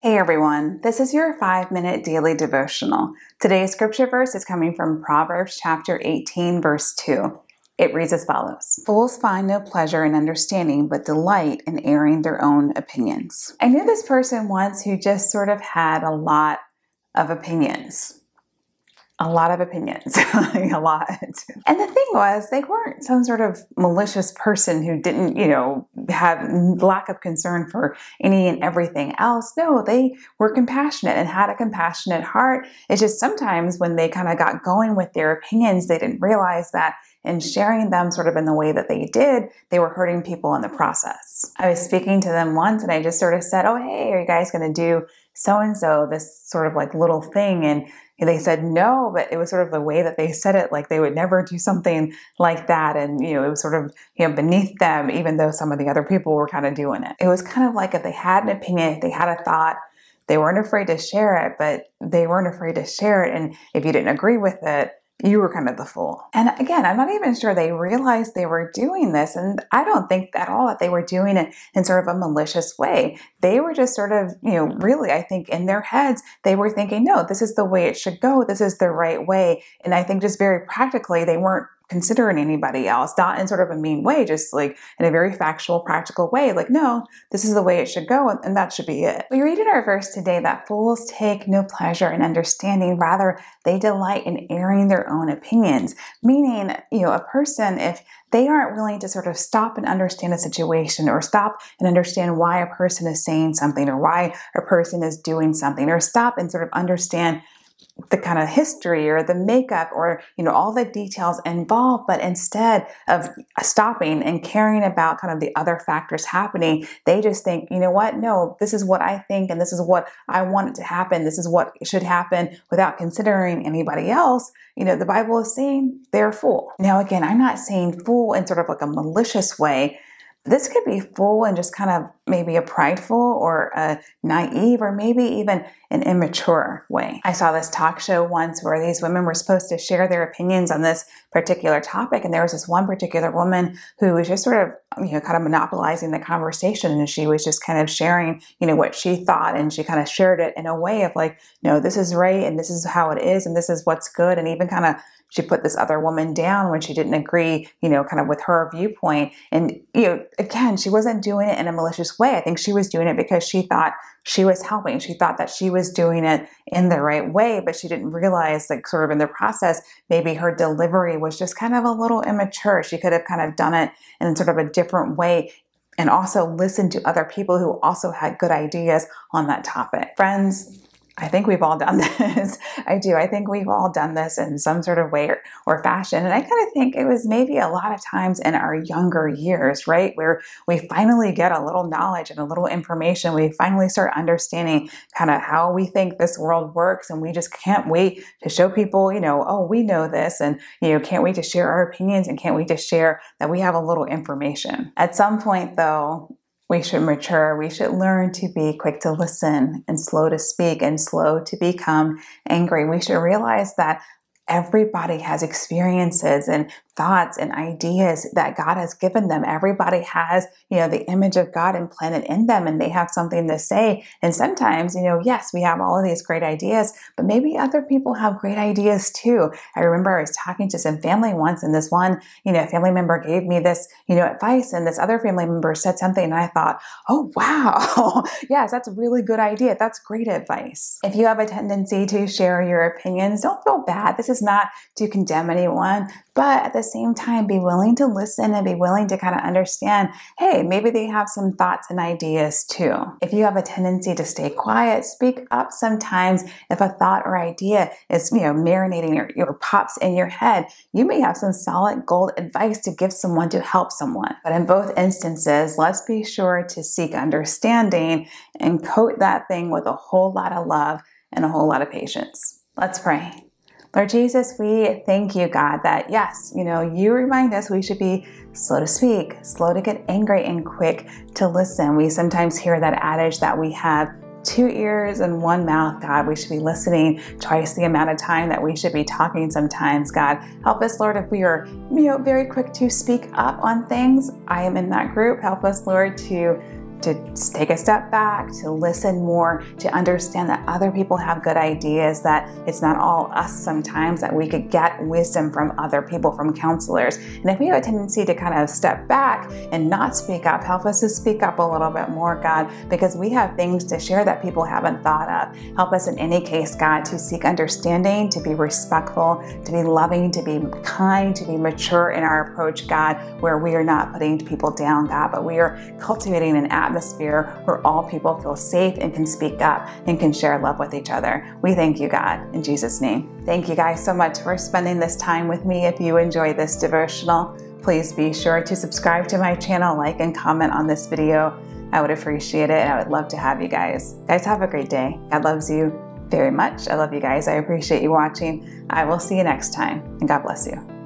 Hey everyone, this is your five minute daily devotional. Today's scripture verse is coming from Proverbs chapter 18, verse 2. It reads as follows Fools find no pleasure in understanding, but delight in airing their own opinions. I knew this person once who just sort of had a lot of opinions a lot of opinions, a lot. And the thing was, they weren't some sort of malicious person who didn't, you know, have lack of concern for any and everything else. No, they were compassionate and had a compassionate heart. It's just sometimes when they kind of got going with their opinions, they didn't realize that in sharing them sort of in the way that they did, they were hurting people in the mm-hmm. process. I was speaking to them once and I just sort of said, Oh, hey, are you guys going to do so and so, this sort of like little thing? And they said no, but it was sort of the way that they said it, like they would never do something like that. And, you know, it was sort of, you know, beneath them, even though some of the other people were kind of doing it. It was kind of like if they had an opinion, if they had a thought, they weren't afraid to share it, but they weren't afraid to share it. And if you didn't agree with it, you were kind of the fool. And again, I'm not even sure they realized they were doing this. And I don't think at all that they were doing it in sort of a malicious way. They were just sort of, you know, really, I think in their heads, they were thinking, no, this is the way it should go. This is the right way. And I think just very practically, they weren't considering anybody else, not in sort of a mean way, just like in a very factual, practical way. Like, no, this is the way it should go, and that should be it. We read in our verse today that fools take no pleasure in understanding, rather, they delight in airing their own opinions. Meaning, you know, a person, if they aren't willing to sort of stop and understand a situation or stop and understand why a person is saying something or why a person is doing something or stop and sort of understand the kind of history or the makeup or you know all the details involved but instead of stopping and caring about kind of the other factors happening they just think you know what? No this is what i think and this is what i want it to happen. This is what should happen without considering anybody else. You know the bible is saying they're fool. Now again i'm not saying fool in sort of like a malicious way. This could be full and just kind of maybe a prideful or a naive or maybe even an immature way. I saw this talk show once where these women were supposed to share their opinions on this particular topic. And there was this one particular woman who was just sort of, you know, kind of monopolizing the conversation. And she was just kind of sharing, you know, what she thought. And she kind of shared it in a way of like, no, this is right. And this is how it is. And this is what's good. And even kind of she put this other woman down when she didn't agree, you know, kind of with her viewpoint. And, you know, again, she wasn't doing it in a malicious way. I think she was doing it because she thought she was helping. She thought that she was doing it in the right way, but she didn't realize, like, sort of in the process, maybe her delivery was just kind of a little immature. She could have kind of done it in sort of a different way and also listened to other people who also had good ideas on that topic. Friends, I think we've all done this. I do. I think we've all done this in some sort of way or, or fashion. And I kind of think it was maybe a lot of times in our younger years, right? Where we finally get a little knowledge and a little information. We finally start understanding kind of how we think this world works. And we just can't wait to show people, you know, oh, we know this. And, you know, can't wait to share our opinions and can't wait to share that we have a little information. At some point, though, we should mature. We should learn to be quick to listen and slow to speak and slow to become angry. We should realize that everybody has experiences and thoughts and ideas that God has given them. Everybody has, you know, the image of God implanted in them and they have something to say. And sometimes, you know, yes, we have all of these great ideas, but maybe other people have great ideas too. I remember I was talking to some family once and this one, you know, family member gave me this, you know, advice and this other family member said something and I thought, oh, wow, yes, that's a really good idea. That's great advice. If you have a tendency to share your opinions, don't feel bad. This is not to condemn anyone, but at the same time, be willing to listen and be willing to kind of understand hey, maybe they have some thoughts and ideas too. If you have a tendency to stay quiet, speak up sometimes. If a thought or idea is, you know, marinating or pops in your head, you may have some solid gold advice to give someone to help someone. But in both instances, let's be sure to seek understanding and coat that thing with a whole lot of love and a whole lot of patience. Let's pray. Lord Jesus, we thank you, God, that yes, you know, you remind us we should be slow to speak, slow to get angry, and quick to listen. We sometimes hear that adage that we have two ears and one mouth, God. We should be listening twice the amount of time that we should be talking sometimes, God. Help us, Lord, if we are, you know, very quick to speak up on things. I am in that group. Help us, Lord, to to take a step back, to listen more, to understand that other people have good ideas, that it's not all us sometimes, that we could get wisdom from other people, from counselors. And if we have a tendency to kind of step back and not speak up, help us to speak up a little bit more, God, because we have things to share that people haven't thought of. Help us in any case, God, to seek understanding, to be respectful, to be loving, to be kind, to be mature in our approach, God, where we are not putting people down, God, but we are cultivating an atmosphere where all people feel safe and can speak up and can share love with each other. We thank you, God, in Jesus' name. Thank you guys so much for spending this time with me. If you enjoy this devotional, please be sure to subscribe to my channel, like and comment on this video. I would appreciate it and I would love to have you guys. Guys, have a great day. God loves you very much. I love you guys. I appreciate you watching. I will see you next time and God bless you.